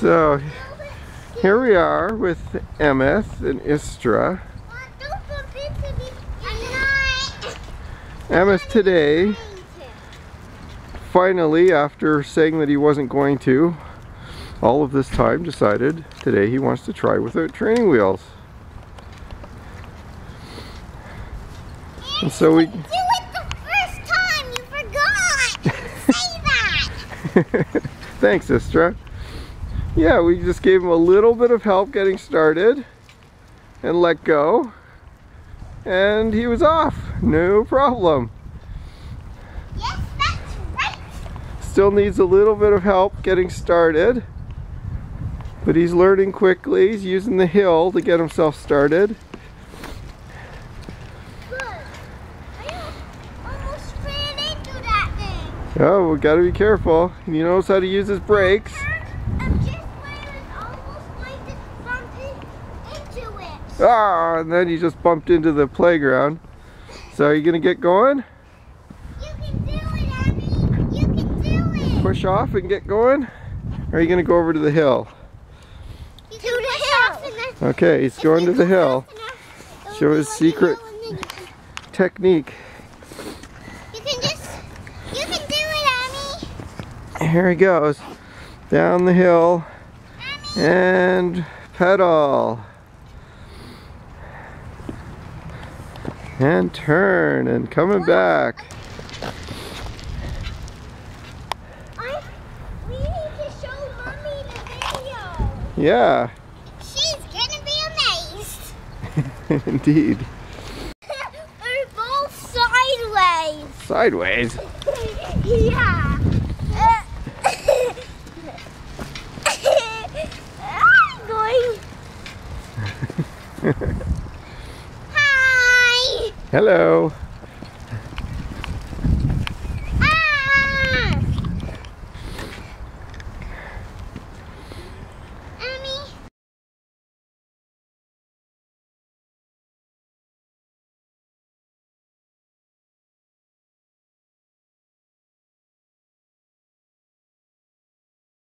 So here we are with Emeth and Istra. Emeth today, finally, after saying that he wasn't going to, all of this time decided today he wants to try without training wheels. And so we... Do it the first time, you forgot! Say that! Thanks, Istra. Yeah, we just gave him a little bit of help getting started and let go. And he was off. No problem. Yes, that's right! Still needs a little bit of help getting started. But he's learning quickly. He's using the hill to get himself started. Good. I almost ran into that thing. Oh, we gotta be careful. He knows how to use his brakes. I'm just when I was almost going to bump in- into it. Ah, and then you just bumped into the playground. So are you gonna get going? You can do it, Abby! You can do it! Push off and get going? Or are you gonna go over to the hill? To the hill! Okay, he's going to the hill. Show his secret technique. You can just, you can do it, Abby! Here he goes. Down the hill and pedal. And turn and coming back. I, we need to show Mommy the video. Yeah, She's gonna be amazed. indeed. We're both sideways. Sideways. yeah. Hello.